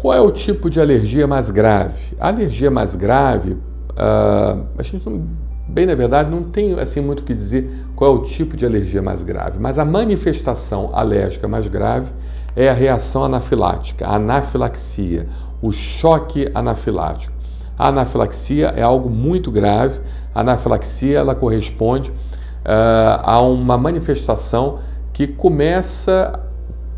Qual é o tipo de alergia mais grave? A alergia mais grave, uh, a gente não, bem na verdade não tem assim muito o que dizer qual é o tipo de alergia mais grave, mas a manifestação alérgica mais grave é a reação anafilática, a anafilaxia, o choque anafilático. A anafilaxia é algo muito grave. A anafilaxia ela corresponde uh, a uma manifestação que começa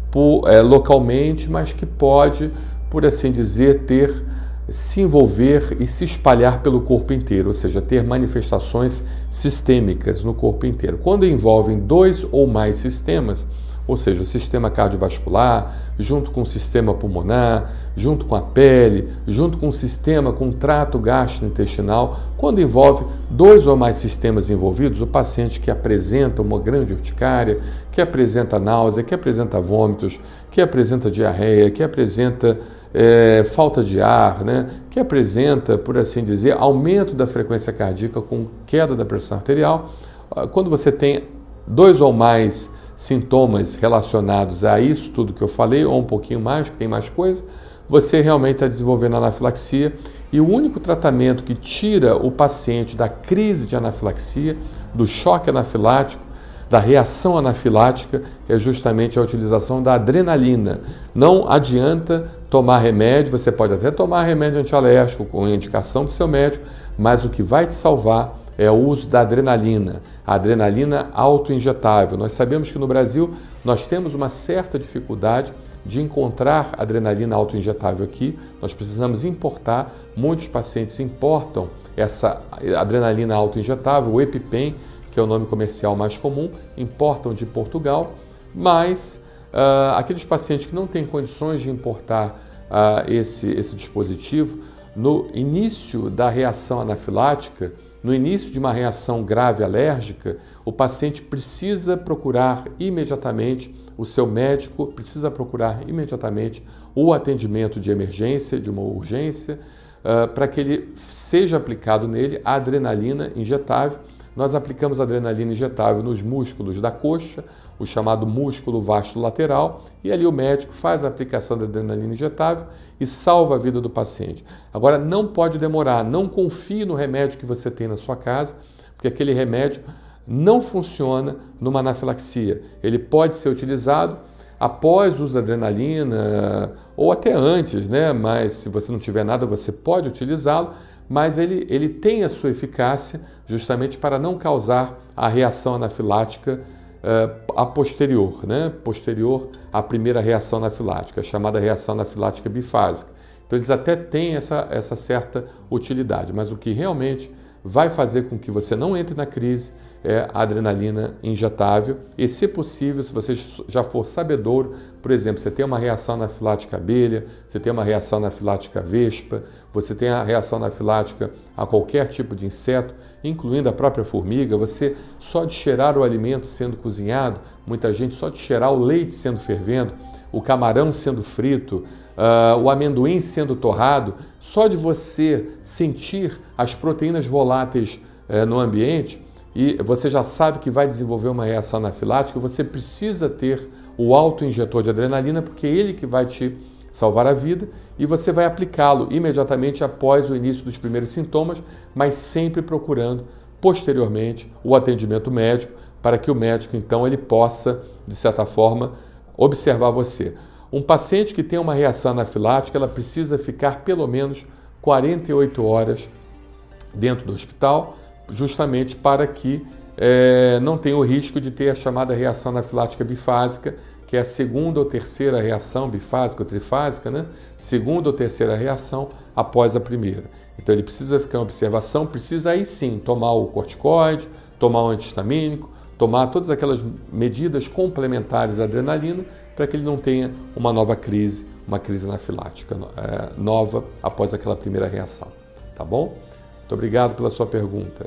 por, é, localmente, mas que pode por assim dizer, ter se envolver e se espalhar pelo corpo inteiro, ou seja, ter manifestações sistêmicas no corpo inteiro. Quando envolvem dois ou mais sistemas, ou seja, o sistema cardiovascular, junto com o sistema pulmonar, junto com a pele, junto com o sistema, com o trato gastrointestinal, quando envolve dois ou mais sistemas envolvidos, o paciente que apresenta uma grande urticária, que apresenta náusea, que apresenta vômitos, que apresenta diarreia, que apresenta é, falta de ar, né, que apresenta, por assim dizer, aumento da frequência cardíaca com queda da pressão arterial. Ah, quando você tem dois ou mais sintomas relacionados a isso, tudo que eu falei, ou um pouquinho mais, que tem mais coisa, você realmente está desenvolvendo anafilaxia e o único tratamento que tira o paciente da crise de anafilaxia, do choque anafilático, da reação anafilática é justamente a utilização da adrenalina. Não adianta tomar remédio, você pode até tomar remédio antialérgico com indicação do seu médico, mas o que vai te salvar é o uso da adrenalina, a adrenalina autoinjetável. Nós sabemos que no Brasil nós temos uma certa dificuldade de encontrar adrenalina autoinjetável aqui. Nós precisamos importar, muitos pacientes importam essa adrenalina autoinjetável, o EpiPen, que é o nome comercial mais comum, importam de Portugal, mas uh, aqueles pacientes que não têm condições de importar uh, esse, esse dispositivo, no início da reação anafilática, no início de uma reação grave alérgica, o paciente precisa procurar imediatamente o seu médico, precisa procurar imediatamente o atendimento de emergência, de uma urgência, uh, para que ele seja aplicado nele a adrenalina injetável nós aplicamos adrenalina injetável nos músculos da coxa, o chamado músculo vasto lateral, e ali o médico faz a aplicação da adrenalina injetável e salva a vida do paciente. Agora, não pode demorar, não confie no remédio que você tem na sua casa, porque aquele remédio não funciona numa anafilaxia. Ele pode ser utilizado após o uso da adrenalina ou até antes, né? Mas se você não tiver nada, você pode utilizá-lo, mas ele, ele tem a sua eficácia justamente para não causar a reação anafilática uh, a posterior, né? posterior à primeira reação anafilática, chamada reação anafilática bifásica. Então eles até têm essa, essa certa utilidade, mas o que realmente vai fazer com que você não entre na crise é adrenalina injetável. E, se possível, se você já for sabedor, por exemplo, você tem uma reação anafilática abelha, você tem uma reação anafilática vespa, você tem a reação anafilática a qualquer tipo de inseto, incluindo a própria formiga, você só de cheirar o alimento sendo cozinhado, muita gente só de cheirar o leite sendo fervendo, o camarão sendo frito, uh, o amendoim sendo torrado, só de você sentir as proteínas voláteis uh, no ambiente, e você já sabe que vai desenvolver uma reação anafilática, você precisa ter o autoinjetor de adrenalina, porque é ele que vai te salvar a vida e você vai aplicá-lo imediatamente após o início dos primeiros sintomas, mas sempre procurando posteriormente o atendimento médico para que o médico então ele possa, de certa forma, observar você. Um paciente que tem uma reação anafilática, ela precisa ficar pelo menos 48 horas dentro do hospital justamente para que é, não tenha o risco de ter a chamada reação anafilática bifásica, que é a segunda ou terceira reação bifásica ou trifásica, né? Segunda ou terceira reação após a primeira. Então ele precisa ficar em observação, precisa aí sim tomar o corticoide, tomar o antihistamínico, tomar todas aquelas medidas complementares à adrenalina para que ele não tenha uma nova crise, uma crise anafilática é, nova após aquela primeira reação. Tá bom? Muito obrigado pela sua pergunta.